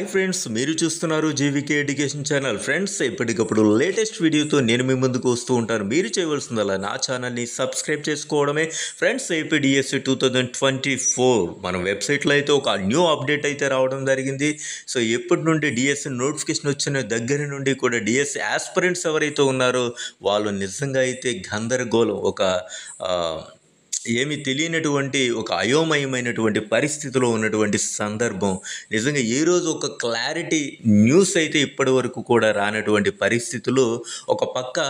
Hi friends మీరు చూస్తున్నారు GVK education channel friends ఎప్పటికప్పుడు లేటెస్ట్ వీడియోతో నేను మీ ముందుకు వస్తూ ఉంటాను. మీరు చేయవలసిందల్లా నా ఛానల్ని సబ్స్క్రైబ్ చేసుకోవడమే. Friends APDSC two thousand twenty four మన వెబ్సైట్లో అయితే ఒక న్యూ అప్డేట్ అయితే రావడం జరిగింది. సో ఎప్పటి నుండి డిఎస్సి నోటిఫికేషన్ వచ్చిన దగ్గర నుండి కూడా డిఎస్సి ఆస్పిరెంట్స్ ఎవరైతే ఉన్నారో వాళ్ళు నిజంగా అయితే గందరగోళం ఒక ఏమి తెలియనటువంటి ఒక అయోమయమైనటువంటి పరిస్థితిలో ఉన్నటువంటి సందర్భం. నిజంగా ఈరోజు రోజు ఒక క్లారిటీ న్యూస్ అయితే ఇప్పటి వరకు కూడా రానటువంటి పరిస్థితులు ఒక పక్క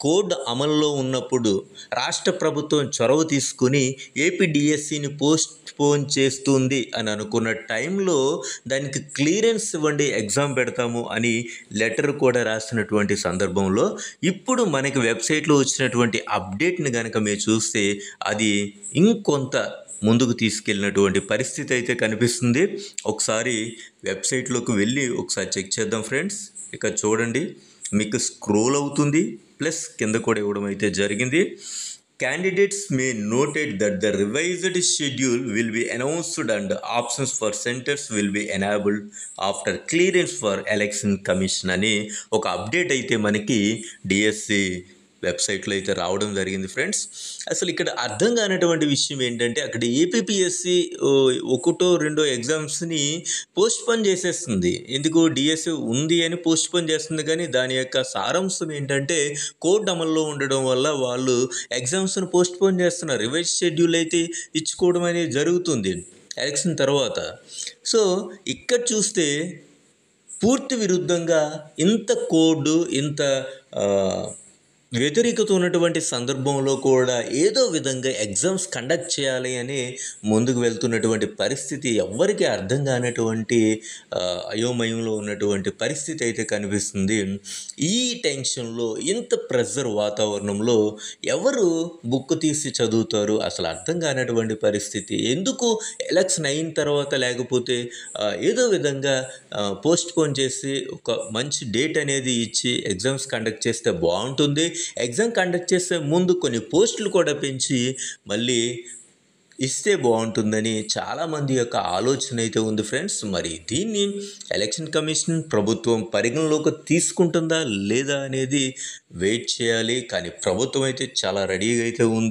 కోడ్ అమల్లో ఉన్నప్పుడు రాష్ట్ర ప్రభుత్వం చొరవ తీసుకుని ఏపీడిఎస్సిని పోస్ట్ పోన్ చేస్తుంది అని అనుకున్న టైంలో దానికి క్లియరెన్స్ ఇవ్వండి ఎగ్జామ్ పెడతాము అని లెటర్ కూడా రాసినటువంటి సందర్భంలో ఇప్పుడు మనకి వెబ్సైట్లో వచ్చినటువంటి అప్డేట్ని కనుక మీరు చూస్తే అది ఇంకొంత ముందుకు తీసుకెళ్ళినటువంటి పరిస్థితి అయితే కనిపిస్తుంది. ఒకసారి వెబ్సైట్లోకి వెళ్ళి ఒకసారి చెక్ చేద్దాం ఫ్రెండ్స్. ఇక చూడండి మీకు స్క్రోల్ అవుతుంది. ప్లస్ కింద కూడా ఇవ్వడం అయితే జరిగింది. Candidates may noted that the revised schedule will be announced and options for centres will be enabled after clearance for election commission అని ఒక అప్డేట్ అయితే మనకి డిఎస్సి వెబ్సైట్లో అయితే రావడం జరిగింది ఫ్రెండ్స్. అసలు ఇక్కడ అర్థం కానటువంటి విషయం ఏంటంటే అక్కడ ఏపీఎస్సి ఒకటో రెండో ఎగ్జామ్స్ని పోస్ట్ పోన్ చేసేస్తుంది. ఎందుకు? డిఎస్సి ఉంది అని పోస్ట్ పోన్ చేస్తుంది. కానీ దాని యొక్క సారాంశం ఏంటంటే కోడ్ అమల్లో ఉండడం వల్ల వాళ్ళు ఎగ్జామ్స్ను పోస్ట్ పోన్ చేస్తున్నారు రివైజ్ షెడ్యూల్ అయితే ఇచ్చుకోవడం అనేది జరుగుతుంది ఎలక్షన్ తర్వాత. సో ఇక్కడ చూస్తే పూర్తి విరుద్ధంగా ఇంత కోడ్ ఇంత వ్యతిరేకత ఉన్నటువంటి సందర్భంలో కూడా ఏదో విధంగా ఎగ్జామ్స్ కండక్ట్ చేయాలి అని ముందుకు వెళ్తున్నటువంటి పరిస్థితి ఎవ్వరికీ అర్థం కానటువంటి అయోమయంలో ఉన్నటువంటి పరిస్థితి అయితే కనిపిస్తుంది. ఈ టెన్షన్లో ఇంత ప్రెజర్ వాతావరణంలో ఎవరు బుక్ తీసి చదువుతారు? అసలు అర్థం కానటువంటి పరిస్థితి. ఎందుకు ఎలక్షన్ అయిన తర్వాత లేకపోతే ఏదో విధంగా పోస్ట్ పోన్ చేసి ఒక మంచి డేట్ అనేది ఇచ్చి ఎగ్జామ్స్ కండక్ట్ చేస్తే బాగుంటుంది? ఎగ్జామ్ కండక్ట్ చేసే ముందు కొన్ని పోస్టులు కూడా పెంచి మళ్ళీ ఇస్తే బాగుంటుందని చాలామంది యొక్క ఆలోచన అయితే ఉంది ఫ్రెండ్స్. మరి దీన్ని ఎలక్షన్ కమిషన్ ప్రభుత్వం పరిగణలోకి తీసుకుంటుందా లేదా అనేది వెయిట్ చేయాలి. కానీ ప్రభుత్వం అయితే చాలా రెడీగా అయితే ఉంది.